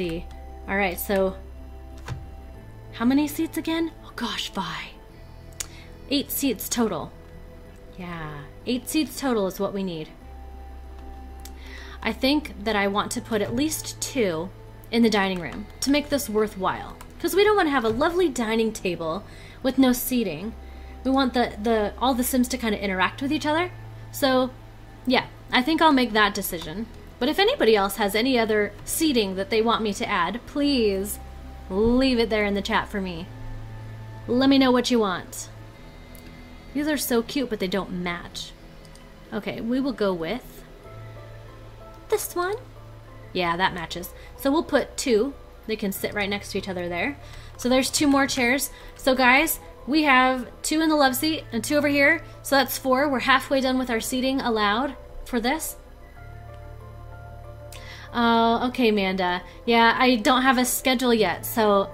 see. All right, so how many seats again? Oh gosh, five. Eight seats total. Yeah, eight seats total is what we need. I think that I want to put at least two in the dining room to make this worthwhile. Because we don't want to have a lovely dining table with no seating. We want the, the all the Sims to kind of interact with each other. So, yeah, I think I'll make that decision. But if anybody else has any other seating that they want me to add, please leave it there in the chat for me. Let me know what you want. These are so cute, but they don't match. Okay, we will go with this one. Yeah, that matches. So we'll put two. They can sit right next to each other there. So there's two more chairs. So guys, we have two in the love seat and two over here. So that's four. We're halfway done with our seating allowed for this. Oh, okay, Amanda. Yeah, I don't have a schedule yet, so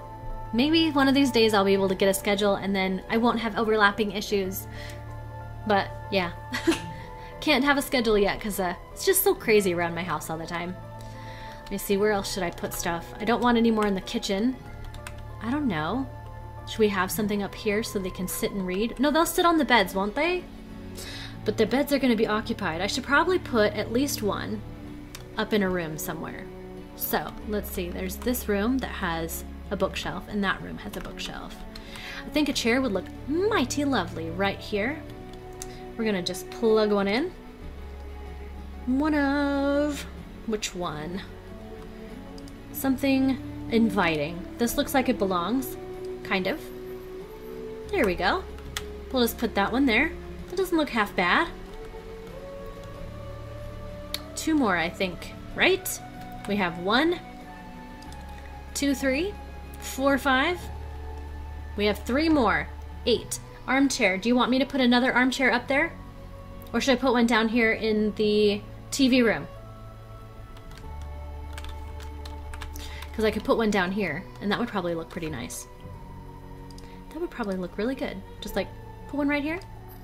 maybe one of these days I'll be able to get a schedule and then I won't have overlapping issues. But yeah, can't have a schedule yet because uh, it's just so crazy around my house all the time. Let me see, where else should I put stuff? I don't want any more in the kitchen. I don't know. Should we have something up here so they can sit and read? No, they'll sit on the beds, won't they? But the beds are going to be occupied. I should probably put at least one up in a room somewhere. So let's see, there's this room that has a bookshelf, and that room has a bookshelf. I think a chair would look mighty lovely right here. We're gonna just plug one in. One of. Which one? Something inviting. This looks like it belongs. Kind of. There we go. We'll just put that one there. That doesn't look half bad two more, I think, right? We have one, two, three, four, five. We have three more. Eight. Armchair. Do you want me to put another armchair up there? Or should I put one down here in the TV room? Because I could put one down here, and that would probably look pretty nice. That would probably look really good. Just like, put one right here?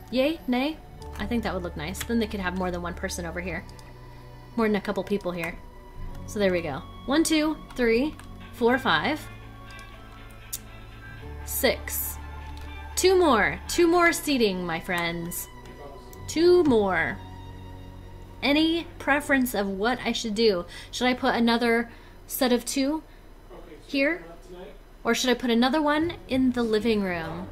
Yay? Nay? I think that would look nice. Then they could have more than one person over here. More than a couple people here. So there we go. One, two, three, four, five, six. Two more. Two more seating, my friends. Two more. Any preference of what I should do? Should I put another set of two here? Or should I put another one in the living room?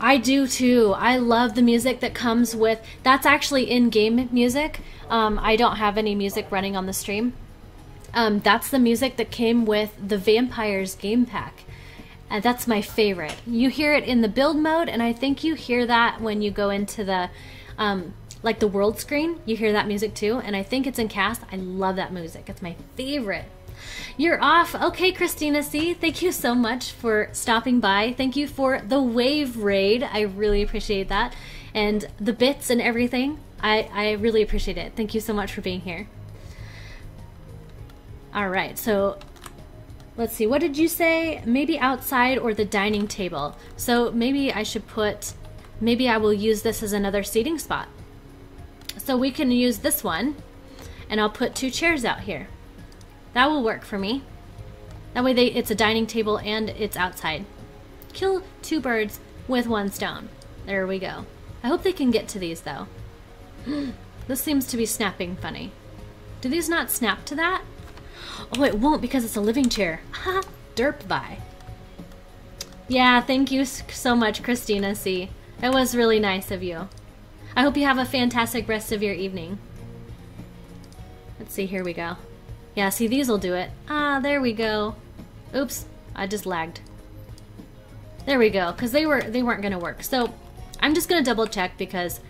I do too. I love the music that comes with. That's actually in-game music. Um, I don't have any music running on the stream. Um, that's the music that came with the Vampires game pack. And that's my favorite. You hear it in the build mode, and I think you hear that when you go into the, um, like the world screen. You hear that music too, and I think it's in cast. I love that music. It's my favorite. You're off. Okay, Christina C. Thank you so much for stopping by. Thank you for the wave raid. I really appreciate that. And the bits and everything. I, I really appreciate it. Thank you so much for being here. All right, so let's see. What did you say? Maybe outside or the dining table. So maybe I should put, maybe I will use this as another seating spot. So we can use this one and I'll put two chairs out here. That will work for me. That way they, it's a dining table and it's outside. Kill two birds with one stone. There we go. I hope they can get to these though. this seems to be snapping funny. Do these not snap to that? Oh, it won't because it's a living chair. Ha! Derp by. Yeah, thank you so much, Christina C. It was really nice of you. I hope you have a fantastic rest of your evening. Let's see, here we go. Yeah, see, these will do it. Ah, there we go. Oops, I just lagged. There we go, because they, were, they weren't going to work. So I'm just going to double check because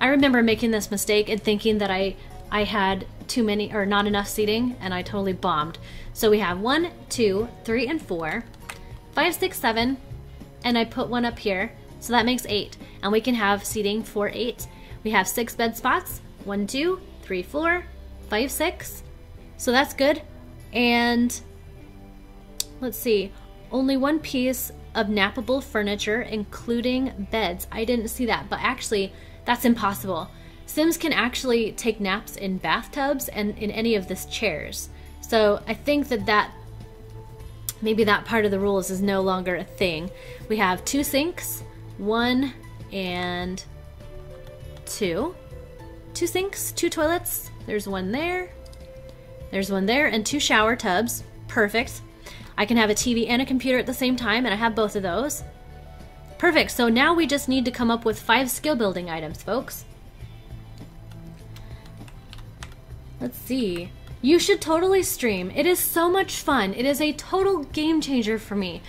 I remember making this mistake and thinking that I, I had too many or not enough seating and I totally bombed. So we have one, two, three, and four, five, six, seven, and I put one up here. So that makes eight. And we can have seating for eight. We have six bed spots. One, two, three, four, five, six, so that's good. And let's see, only one piece of nappable furniture, including beds. I didn't see that, but actually, that's impossible. Sims can actually take naps in bathtubs and in any of this chairs. So I think that that maybe that part of the rules is no longer a thing. We have two sinks, one and two. Two sinks, two toilets. There's one there. There's one there, and two shower tubs. Perfect. I can have a TV and a computer at the same time, and I have both of those. Perfect, so now we just need to come up with five skill building items, folks. Let's see. You should totally stream. It is so much fun. It is a total game changer for me.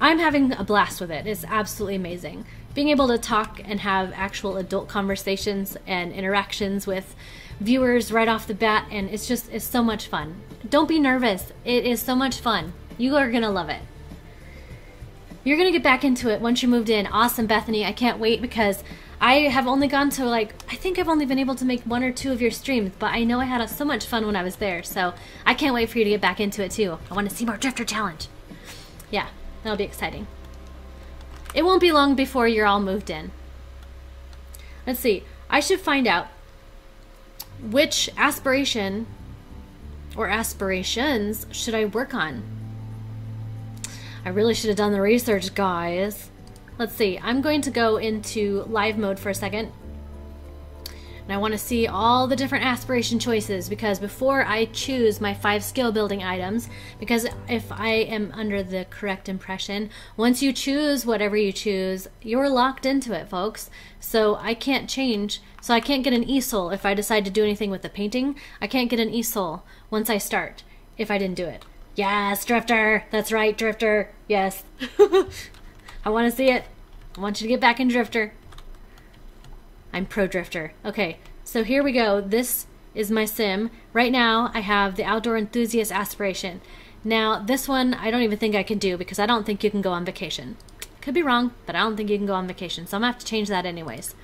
I'm having a blast with it. It's absolutely amazing. Being able to talk and have actual adult conversations and interactions with viewers right off the bat, and it's just, it's so much fun. Don't be nervous. It is so much fun. You are going to love it. You're going to get back into it once you moved in. Awesome, Bethany. I can't wait because I have only gone to like, I think I've only been able to make one or two of your streams, but I know I had so much fun when I was there. So I can't wait for you to get back into it too. I want to see more Drifter Challenge. Yeah, that'll be exciting. It won't be long before you're all moved in. Let's see. I should find out which aspiration or aspirations should I work on? I really should have done the research, guys. Let's see. I'm going to go into live mode for a second. And I want to see all the different aspiration choices because before I choose my five skill building items, because if I am under the correct impression, once you choose whatever you choose, you're locked into it, folks. So I can't change. So I can't get an easel if I decide to do anything with the painting. I can't get an easel once I start if I didn't do it. Yes, Drifter. That's right, Drifter. Yes. I want to see it. I want you to get back in Drifter. I'm pro Drifter. Okay, so here we go. This is my sim. Right now, I have the Outdoor Enthusiast Aspiration. Now, this one, I don't even think I can do because I don't think you can go on vacation. Could be wrong, but I don't think you can go on vacation, so I'm to have to change that anyways.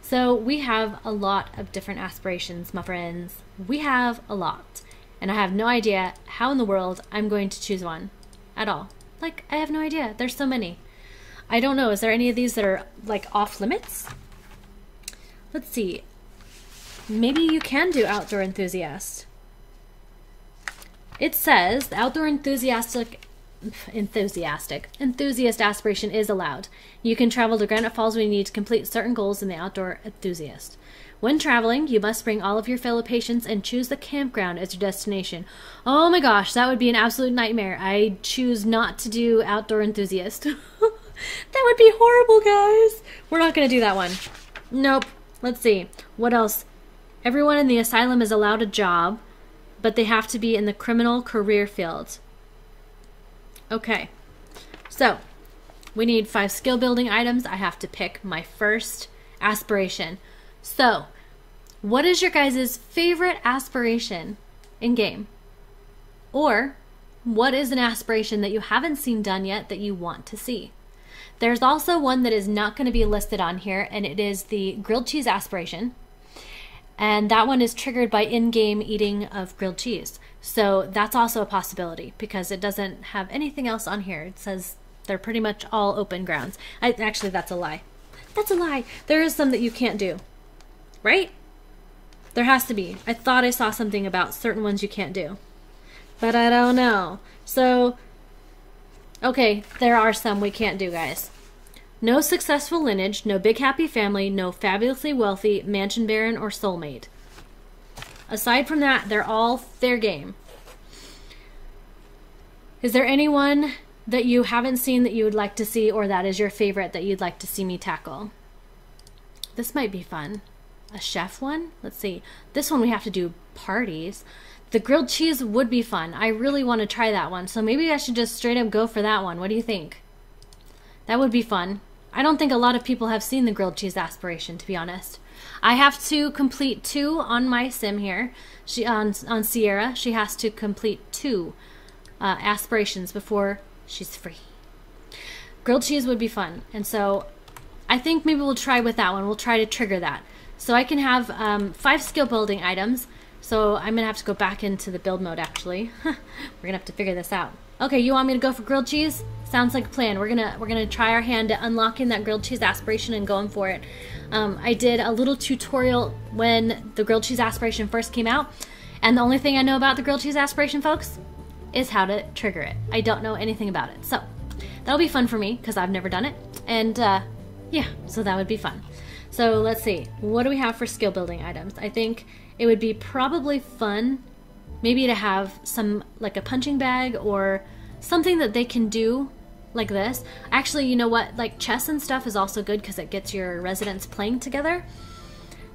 So we have a lot of different aspirations, my friends. We have a lot and I have no idea how in the world I'm going to choose one at all. Like, I have no idea. There's so many. I don't know. Is there any of these that are like off limits? Let's see. Maybe you can do outdoor enthusiast. It says the outdoor enthusiastic enthusiastic enthusiast aspiration is allowed. You can travel to Granite Falls when you need to complete certain goals in the outdoor enthusiast. When traveling, you must bring all of your fellow patients and choose the campground as your destination. Oh my gosh, that would be an absolute nightmare. I choose not to do outdoor enthusiast. that would be horrible, guys. We're not going to do that one. Nope. Let's see. What else? Everyone in the asylum is allowed a job, but they have to be in the criminal career field. Okay. So, we need five skill building items. I have to pick my first aspiration. So, what is your guys' favorite aspiration in game? Or what is an aspiration that you haven't seen done yet that you want to see? There's also one that is not going to be listed on here, and it is the grilled cheese aspiration. And that one is triggered by in game eating of grilled cheese. So that's also a possibility because it doesn't have anything else on here. It says they're pretty much all open grounds. I, actually, that's a lie. That's a lie. There is some that you can't do right? There has to be. I thought I saw something about certain ones you can't do. But I don't know. So, okay, there are some we can't do, guys. No successful lineage, no big happy family, no fabulously wealthy, mansion baron, or soulmate. Aside from that, they're all fair game. Is there anyone that you haven't seen that you would like to see, or that is your favorite that you'd like to see me tackle? This might be fun a chef one. Let's see. This one we have to do parties. The grilled cheese would be fun. I really want to try that one. So maybe I should just straight up go for that one. What do you think? That would be fun. I don't think a lot of people have seen the grilled cheese aspiration, to be honest. I have to complete two on my sim here. She on on Sierra, she has to complete two uh, aspirations before she's free. Grilled cheese would be fun, and so I think maybe we'll try with that one. We'll try to trigger that. So I can have um, five skill building items. So I'm to have to go back into the build mode actually. We're to have to figure this out. Okay, you want me to go for grilled cheese? Sounds like a plan. We're gonna we're gonna try our hand at unlocking that grilled cheese aspiration and going for it. Um, I did a little tutorial when the grilled cheese aspiration first came out, and the only thing I know about the grilled cheese aspiration, folks, is how to trigger it. I don't know anything about it, so that'll be fun for me because I've never done it, and uh, yeah, so that would be fun. So let's see, what do we have for skill building items? I think it would be probably fun, maybe to have some like a punching bag or something that they can do like this. Actually, you know what? Like chess and stuff is also good because it gets your residents playing together.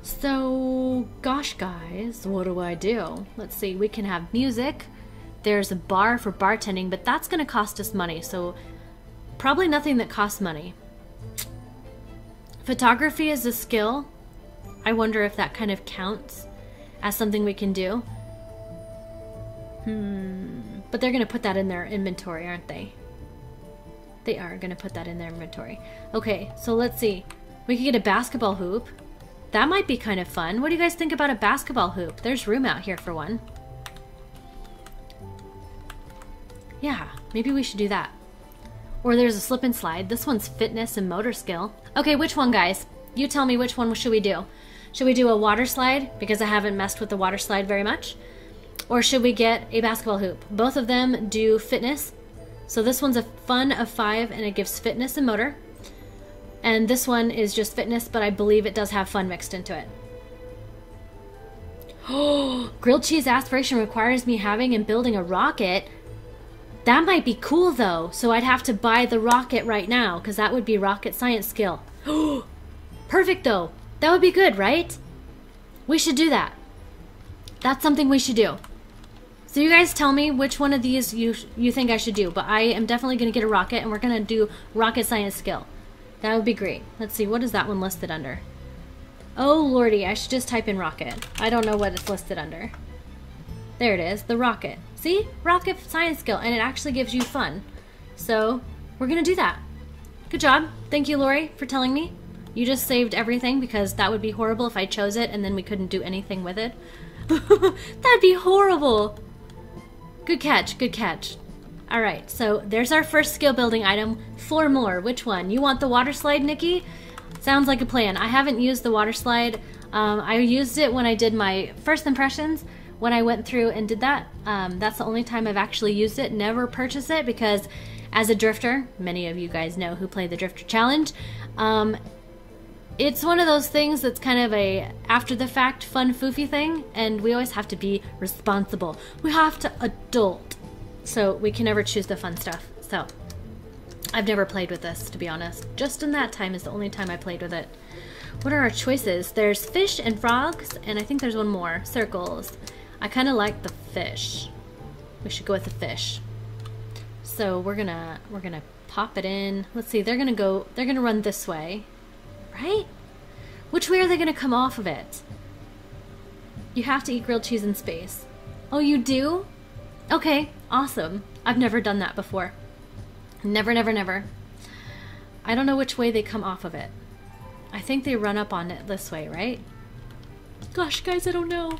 So, gosh, guys, what do I do? Let's see, we can have music. There's a bar for bartending, but that's going to cost us money, so probably nothing that costs money. Photography is a skill. I wonder if that kind of counts as something we can do. Hmm. But they're going to put that in their inventory, aren't they? They are going to put that in their inventory. Okay, so let's see. We could get a basketball hoop. That might be kind of fun. What do you guys think about a basketball hoop? There's room out here for one. Yeah, maybe we should do that. Or there's a slip and slide. This one's fitness and motor skill. Okay, which one, guys? You tell me which one should we do. Should we do a water slide? Because I haven't messed with the water slide very much. Or should we get a basketball hoop? Both of them do fitness so this one's a fun of five and it gives fitness and motor. And this one is just fitness, but I believe it does have fun mixed into it. Oh, grilled cheese aspiration requires me having and building a rocket. That might be cool though, so I'd have to buy the rocket right now, because that would be rocket science skill. Perfect though. That would be good, right? We should do that. That's something we should do. So you guys tell me which one of these you you think I should do, but I am definitely going to get a rocket and we're going to do rocket science skill. That would be great. Let's see, what is that one listed under? Oh lordy, I should just type in rocket. I don't know what it's listed under. There it is, the rocket. See? Rocket science skill, and it actually gives you fun. So, we're going to do that. Good job. Thank you, Lori, for telling me. You just saved everything because that would be horrible if I chose it and then we couldn't do anything with it. That'd be horrible. Good catch, good catch. All right, so there's our first skill building item. Four more. Which one? You want the water slide, Nikki? Sounds like a plan. I haven't used the water slide. Um, I used it when I did my first impressions. When I went through and did that, um, that's the only time I've actually used it. Never purchase it because, as a drifter, many of you guys know who play the Drifter Challenge. Um, it's one of those things that's kind of a after the fact fun foofy thing and we always have to be responsible. We have to adult so we can never choose the fun stuff. So i've never played with this to be honest. Just in that time is the only time i played with it. What are our choices? There's fish and frogs and i think there's one more circles. I kind of like the fish. We should go with the fish. So we're gonna we're gonna pop it in. Let's see they're gonna go they're gonna run this way right? Which way are they going to come off of it? You have to eat grilled cheese in space. Oh, you do? Okay, awesome. I've never done that before. Never, never, never. I don't know which way they come off of it. I think they run up on it this way, right? Gosh, guys, I don't know.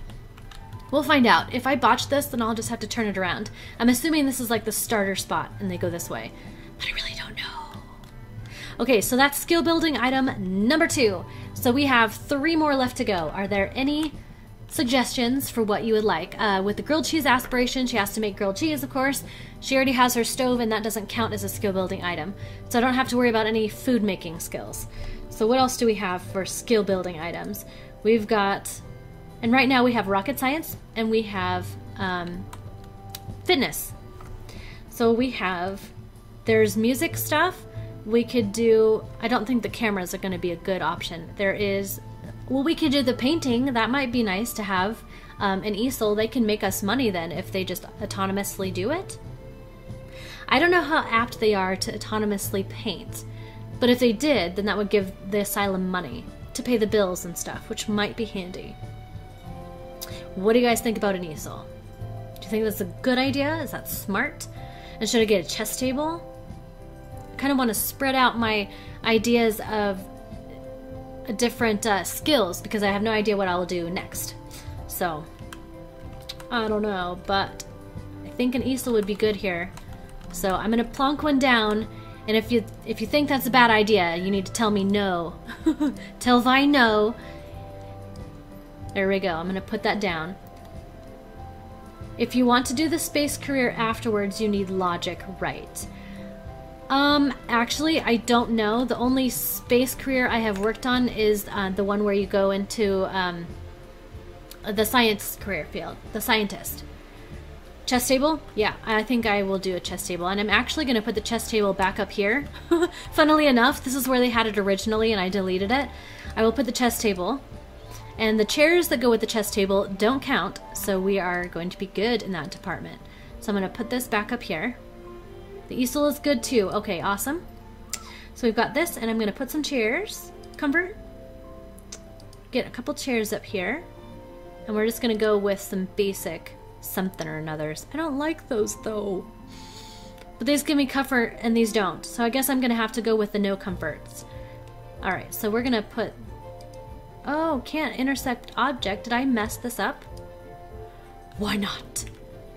We'll find out. If I botch this, then I'll just have to turn it around. I'm assuming this is like the starter spot and they go this way. But I really don't know. Okay, so that's skill building item number two. So we have three more left to go. Are there any suggestions for what you would like? Uh, with the grilled cheese aspiration, she has to make grilled cheese, of course. She already has her stove, and that doesn't count as a skill building item. So I don't have to worry about any food making skills. So what else do we have for skill building items? We've got, and right now we have rocket science, and we have um, fitness. So we have, there's music stuff, we could do i don't think the cameras are going to be a good option. There is well we could do the painting. That might be nice to have um, an easel. They can make us money then if they just autonomously do it. I don't know how apt they are to autonomously paint but if they did then that would give the asylum money to pay the bills and stuff which might be handy. What do you guys think about an easel? Do you think that's a good idea? Is that smart? And should i get a chess table kind of want to spread out my ideas of a different uh, skills because I have no idea what I'll do next. So, I don't know, but I think an easel would be good here. So I'm gonna plonk one down, and if you if you think that's a bad idea, you need to tell me no. tell I no. There we go. I'm gonna put that down. If you want to do the space career afterwards, you need logic right. Um, actually, I don't know. The only space career I have worked on is uh, the one where you go into um, the science career field, the scientist. Chess table? Yeah, I think I will do a chess table. And I'm actually going to put the chess table back up here. Funnily enough, this is where they had it originally and I deleted it. I will put the chess table. And the chairs that go with the chess table don't count, so we are going to be good in that department. So I'm going to put this back up here. The easel is good too. Okay, awesome. So we've got this, and I'm going to put some chairs. Comfort. Get a couple chairs up here. And we're just going to go with some basic something or another's. I don't like those though. But these give me comfort and these don't. So I guess I'm going to have to go with the no comforts. Alright, so we're going to put... Oh, can't intersect object. Did I mess this up? Why not?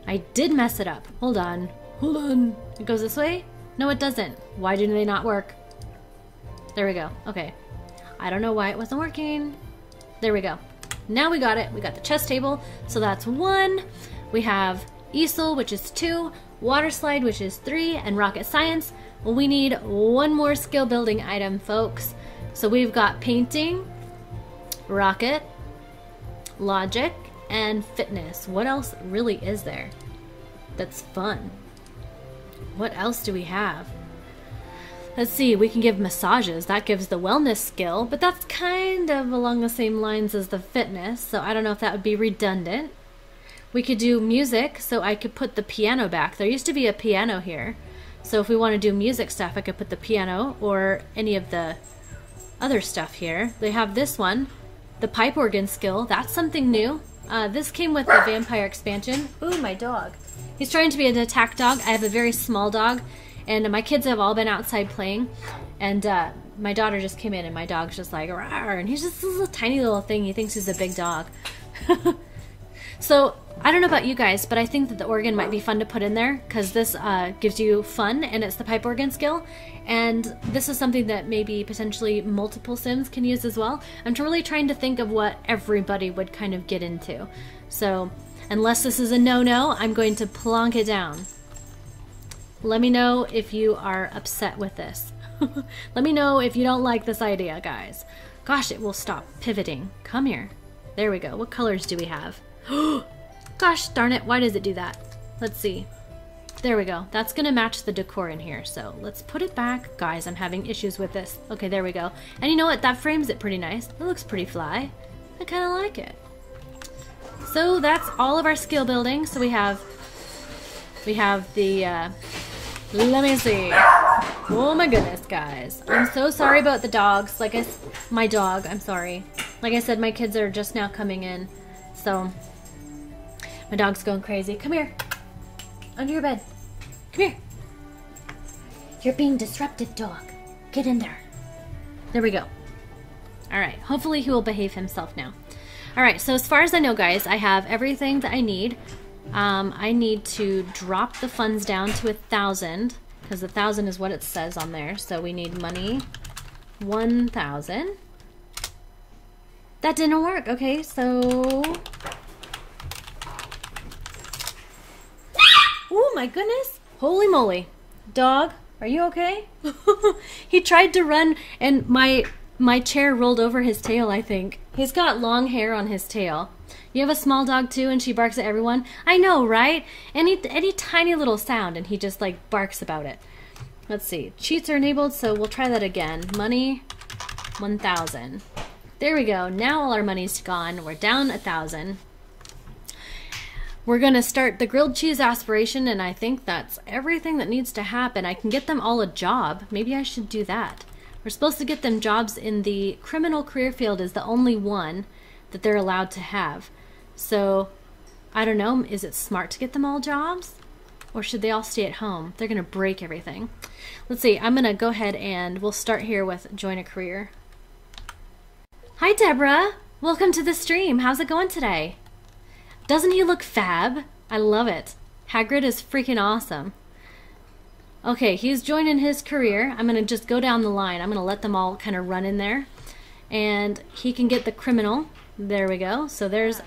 I did mess it up. Hold on. Hold on. It goes this way? No, it doesn't. Why do they not work? There we go. Okay. I don't know why it wasn't working. There we go. Now we got it. We got the chess table. So that's one. We have easel, which is two. Water slide, which is three. And rocket science. We need one more skill building item, folks. So we've got painting, rocket, logic, and fitness. What else really is there that's fun? What else do we have? Let's see, we can give massages. That gives the wellness skill, but that's kind of along the same lines as the fitness, so I don't know if that would be redundant. We could do music, so I could put the piano back. There used to be a piano here. So if we want to do music stuff, I could put the piano or any of the other stuff here. They have this one, the pipe organ skill. That's something new. Uh, this came with the vampire expansion. Ooh, my dog. He's trying to be an attack dog. I have a very small dog, and my kids have all been outside playing, and uh, my daughter just came in, and my dog's just like, Rawr, and he's just this little tiny little thing. He thinks he's a big dog. so I don't know about you guys, but I think that the organ might be fun to put in there because this uh, gives you fun, and it's the pipe organ skill. And this is something that maybe potentially multiple Sims can use as well. I'm really trying to think of what everybody would kind of get into. So Unless this is a no-no, I'm going to plonk it down. Let me know if you are upset with this. Let me know if you don't like this idea, guys. Gosh, it will stop pivoting. Come here. There we go. What colors do we have? Gosh darn it, why does it do that? Let's see. There we go. That's to match the decor in here. So let's put it back. Guys, I'm having issues with this. Okay, there we go. And you know what? That frames it pretty nice. It looks pretty fly. I kind of like it. So that's all of our skill building. So we have we have the uh, let me see. Oh my goodness, guys. I'm so sorry about the dogs. Like I, my dog, I'm sorry. Like I said, my kids are just now coming in. So my dog's going crazy. Come here. Under your bed. Come here. You're being disruptive, dog. Get in there. There we go. All right. Hopefully he will behave himself now. All right, so as far as I know, guys, I have everything that I need. Um, I need to drop the funds down to a thousand because a thousand is what it says on there. So we need money, one thousand. That didn't work. Okay, so. Oh my goodness! Holy moly, dog, are you okay? he tried to run, and my my chair rolled over his tail, I think. He's got long hair on his tail. You have a small dog too, and she barks at everyone? I know, right? Any, any tiny little sound, and he just like barks about it. Let's see. Cheats are enabled, so we'll try that again. Money, 1,000. There we go. Now all our money's gone. We're down a 1,000. We're going to start the grilled cheese aspiration, and I think that's everything that needs to happen. I can get them all a job. Maybe I should do that. We're supposed to get them jobs in the criminal career field is the only one that they're allowed to have. So I don't know, is it smart to get them all jobs? Or should they all stay at home? They're going to break everything. Let's see, I'm going to go ahead and we'll start here with join a career. Hi, Deborah. Welcome to the stream. How's it going today? Doesn't he look fab? I love it. Hagrid is freaking awesome. Okay, he's joining his career. I'm going to just go down the line. I'm going to let them all kind of run in there. And he can get the criminal. There we go. So there's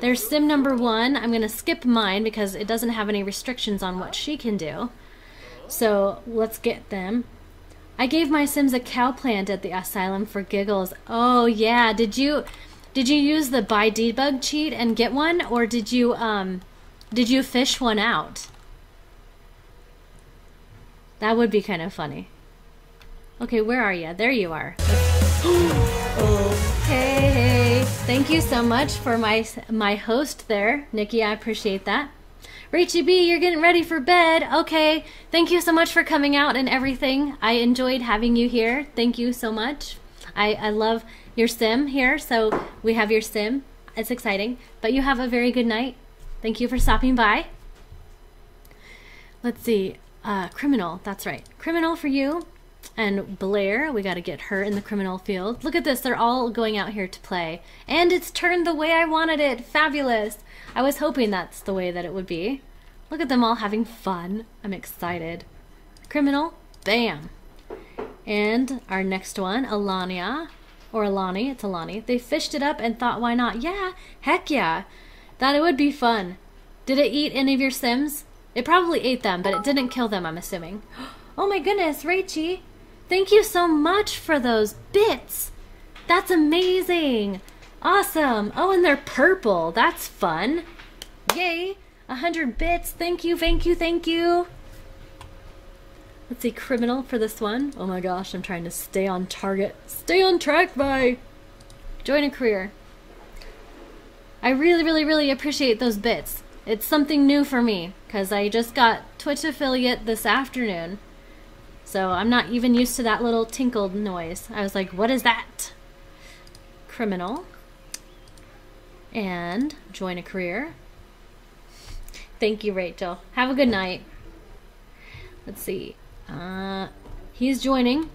there's sim number one. I'm going to skip mine because it doesn't have any restrictions on what she can do. So let's get them. I gave my sims a cow plant at the asylum for giggles. Oh yeah, did you did you use the buy debug cheat and get one or did you um did you fish one out? That would be kind of funny. Okay, where are you? There you are. okay, thank you so much for my my host there, Nikki. I appreciate that. Rachie B, you're getting ready for bed. Okay, thank you so much for coming out and everything. I enjoyed having you here. Thank you so much. I, I love your sim here, so we have your sim. It's exciting. But you have a very good night. Thank you for stopping by. Let's see. Uh, criminal, that's right. Criminal for you. And Blair, we got to get her in the criminal field. Look at this, they're all going out here to play. And it's turned the way I wanted it. Fabulous. I was hoping that's the way that it would be. Look at them all having fun. I'm excited. Criminal, bam. And our next one, Alania, or Alani, it's Alani. They fished it up and thought, why not? Yeah, heck yeah. That it would be fun. Did it eat any of your Sims? It probably ate them, but it didn't kill them, I'm assuming. Oh my goodness, Rachie! Thank you so much for those bits! That's amazing! Awesome! Oh, and they're purple. That's fun. Yay! A hundred bits. Thank you, thank you, thank you. Let's see, criminal for this one. Oh my gosh, I'm trying to stay on target. Stay on track by join a career. I really, really, really appreciate those bits. It's something new for me because I just got Twitch affiliate this afternoon. So I'm not even used to that little tinkled noise. I was like, what is that? Criminal. And join a career. Thank you, Rachel. Have a good night. Let's see. Uh, he's joining.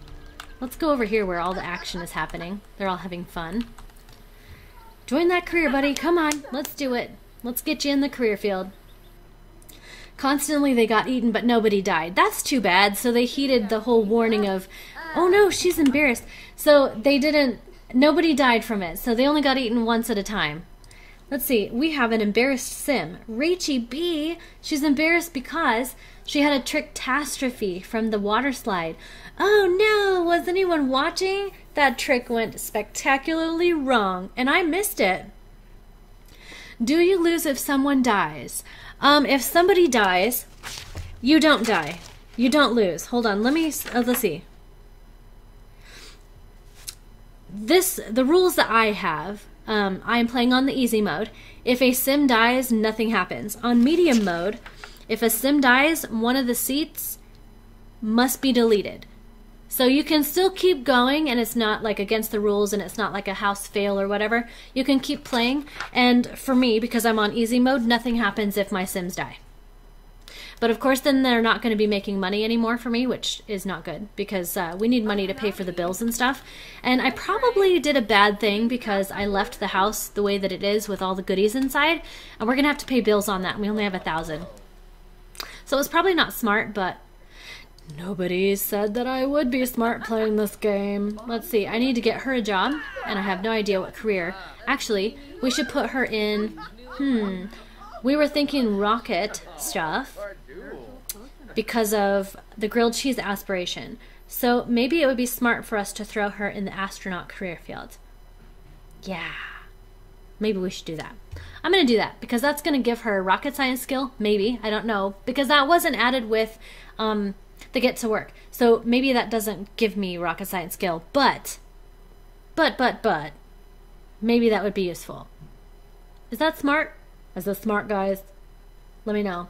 Let's go over here where all the action is happening. They're all having fun. Join that career, buddy. Come on. Let's do it. Let's get you in the career field. Constantly they got eaten, but nobody died. That's too bad. So they heeded the whole warning of, oh no, she's embarrassed. So they didn't, nobody died from it. So they only got eaten once at a time. Let's see, we have an embarrassed sim. Rachie B, she's embarrassed because she had a trick-tastrophe from the water slide. Oh no, was anyone watching? That trick went spectacularly wrong, and I missed it. Do you lose if someone dies? Um, if somebody dies, you don't die. You don't lose. Hold on, let me, uh, let's see. This, the rules that I have, um, I am playing on the easy mode. If a sim dies, nothing happens. On medium mode, if a sim dies, one of the seats must be deleted. So you can still keep going and it's not like against the rules and it's not like a house fail or whatever. You can keep playing and for me, because I'm on easy mode, nothing happens if my sims die. But of course, then they're not going to be making money anymore for me, which is not good because uh, we need money to pay for the bills and stuff. And I probably did a bad thing because I left the house the way that it is with all the goodies inside, and we're going to have to pay bills on that. We only have a thousand. So it was probably not smart, but Nobody said that I would be smart playing this game. Let's see, I need to get her a job, and I have no idea what career. Actually, we should put her in, hmm, we were thinking rocket stuff because of the grilled cheese aspiration. So maybe it would be smart for us to throw her in the astronaut career field. Yeah, maybe we should do that. I'm going to do that because that's going to give her rocket science skill. Maybe, I don't know, because that wasn't added with um, the get to work. So maybe that doesn't give me rocket science skill, but, but, but, but, maybe that would be useful. Is that smart? Is this smart, guys? Let me know.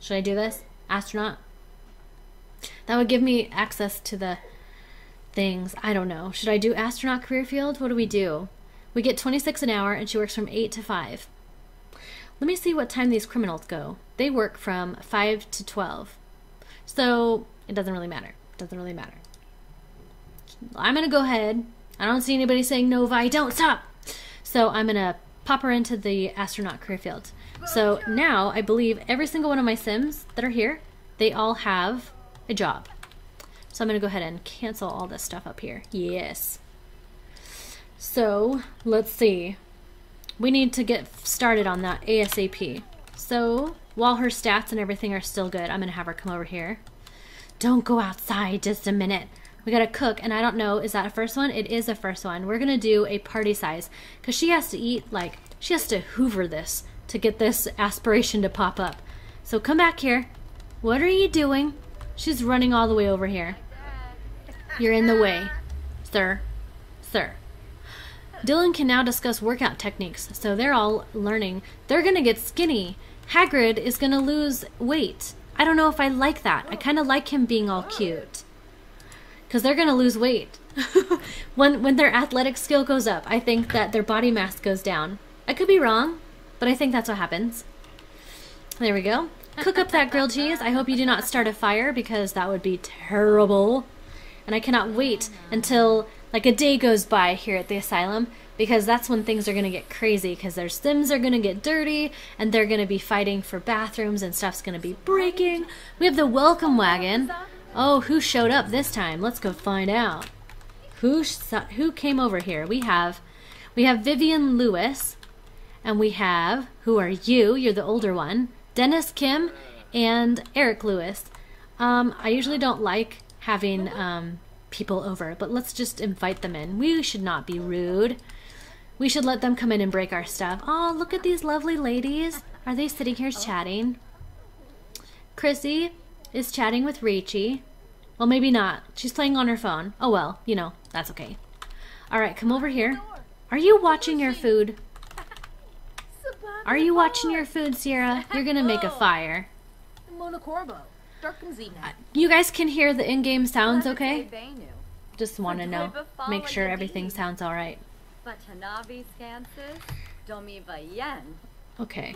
Should I do this? Astronaut? That would give me access to the things. I don't know. Should I do astronaut career field? What do we do? We get 26 an hour and she works from 8 to 5. Let me see what time these criminals go. They work from 5 to 12. So it doesn't really matter. It doesn't really matter. I'm going to go ahead. I don't see anybody saying no, Vi, don't stop. So I'm going to pop her into the astronaut career field. So now I believe every single one of my Sims that are here, they all have a job. So I'm going to go ahead and cancel all this stuff up here. Yes. So let's see. We need to get started on that ASAP. So while her stats and everything are still good, I'm going to have her come over here. Don't go outside just a minute. We got to cook, and I don't know, is that a first one? It is a first one. We're going to do a party size because she has to eat, like, she has to hoover this to get this aspiration to pop up. So come back here. What are you doing? She's running all the way over here. You're in the way, sir. Sir. Dylan can now discuss workout techniques, so they're all learning. They're gonna get skinny. Hagrid is gonna lose weight. I don't know if I like that. I kind of like him being all cute. Because they're gonna lose weight. when, when their athletic skill goes up, I think that their body mass goes down. I could be wrong, but I think that's what happens. There we go. Cook up that grilled cheese. I hope you do not start a fire because that would be terrible. And I cannot wait until like a day goes by here at the asylum because that's when things are going to get crazy because their sims are going to get dirty and they're going to be fighting for bathrooms and stuff's going to be breaking. We have the welcome wagon. Oh, who showed up this time? Let's go find out. Who who came over here? We have we have Vivian Lewis and we have who are you? You're the older one. Dennis Kim and Eric Lewis. Um, I usually don't like having um, people over, but let's just invite them in. We should not be rude. We should let them come in and break our stuff. Oh, look at these lovely ladies. Are they sitting here chatting? Chrissy is chatting with Rachie. Well, maybe not. She's playing on her phone. Oh well, you know, that's okay. All right, come over here. Are you watching your food? Are you watching your food, Sierra? You're gonna make a fire. You guys can hear the in-game sounds okay? Just want to know. Make sure everything sounds alright. Okay.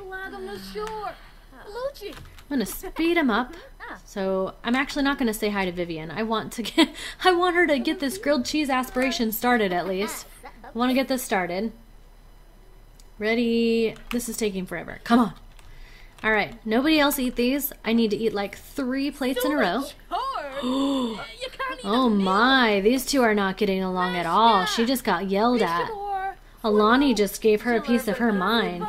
I'm gonna speed him up. So I'm actually not gonna say hi to Vivian. I want to get I want her to get this grilled cheese aspiration started at least. I want to get this started. Ready? This is taking forever. Come on. All right, nobody else eat these. I need to eat like three plates in a row. oh my, these two are not getting along at all. She just got yelled at. Alani just gave her a piece of her mind.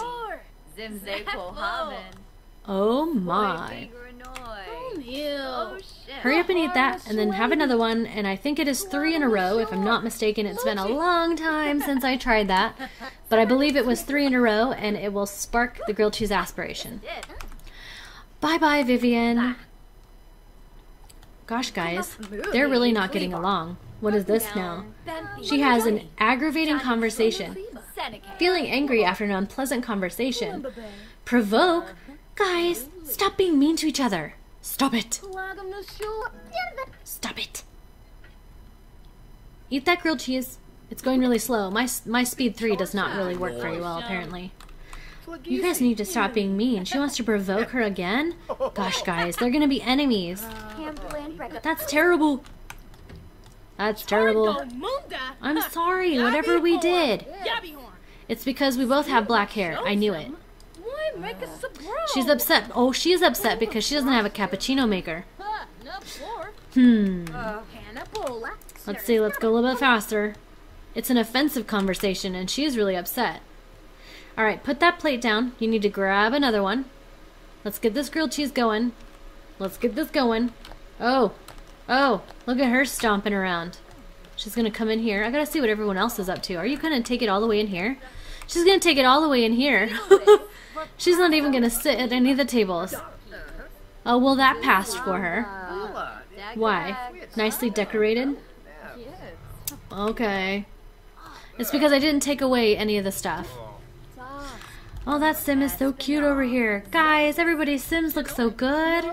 Oh my. Oh, Hurry up and eat that, and then have another one. And I think it is three in a row, if I'm not mistaken. It's been a long time since I tried that, but I believe it was three in a row, and it will spark the grilled cheese aspiration. Bye bye, Vivian. Gosh, guys, they're really not getting along. What is this now? She has an aggravating conversation. Feeling angry after an unpleasant conversation. Provoke? Guys, stop being mean to each other. Stop it. Stop it. Eat that grilled cheese. It's going really slow. My my speed 3 does not really work very well, apparently. You guys need to stop being mean. She wants to provoke her again? Gosh, guys, they're gonna be enemies. That's terrible. That's terrible. I'm sorry, whatever we did. It's because we both have black hair. I knew it. She's upset. Oh, she's upset because she doesn't have a cappuccino maker. Hmm. Let's see, let's go a little bit faster. It's an offensive conversation, and she's really upset. Alright, put that plate down. You need to grab another one. Let's get this grilled cheese going. Let's get this going. Oh. Oh, look at her stomping around. She's gonna come in here. I gotta see what everyone else is up to. Are you gonna take it all the way in here? She's gonna take it all the way in here. She's not even gonna sit at any of the tables. Oh, well, that passed for her. Why? Nicely decorated? Okay. It's because I didn't take away any of the stuff. Oh, that sim is so cute over here. Guys, everybody's sims look so good.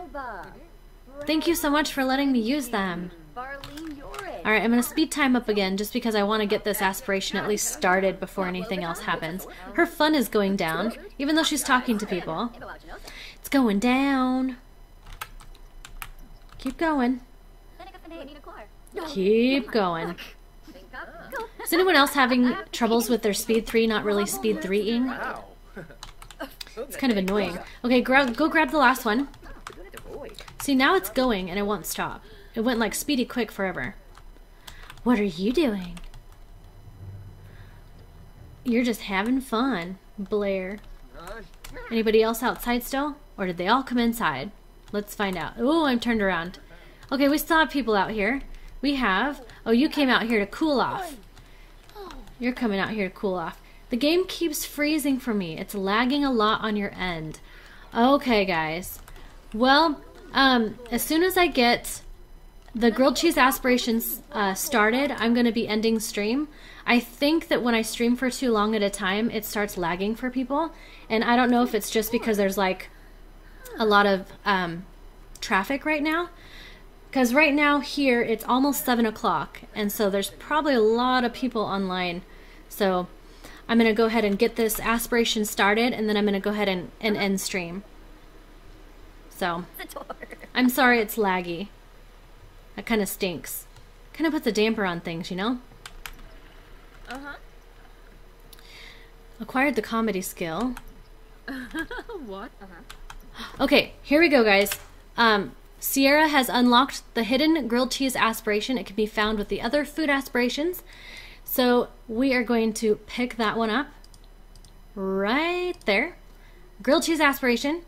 Thank you so much for letting me use them. Alright, I'm going to speed time up again just because I want to get this aspiration at least started before anything else happens. Her fun is going down, even though she's talking to people. It's going down. Keep going. Keep going. Is anyone else having troubles with their speed 3 not really speed 3ing? It's kind of annoying. Okay, gra go grab the last one. See, now it's going and it won't stop. It went like speedy quick forever. What are you doing? You're just having fun, Blair. Anybody else outside still? Or did they all come inside? Let's find out. Oh, I'm turned around. Okay, we still have people out here. We have... Oh, you came out here to cool off. You're coming out here to cool off. The game keeps freezing for me. It's lagging a lot on your end. Okay, guys. Well, um, as soon as I get the grilled cheese aspirations uh, started, I'm going to be ending stream. I think that when I stream for too long at a time, it starts lagging for people. And I don't know if it's just because there's like a lot of um, traffic right now. Because right now here, it's almost 7 o'clock. And so there's probably a lot of people online. So I'm going to go ahead and get this aspiration started. And then I'm going to go ahead and, and end stream. So I'm sorry it's laggy. That kind of stinks. Kind of puts a damper on things, you know? Uh-huh. Acquired the comedy skill. what? Uh-huh. Okay, here we go, guys. Um, Sierra has unlocked the hidden grilled cheese aspiration. It can be found with the other food aspirations. So we are going to pick that one up right there. Grilled cheese aspiration.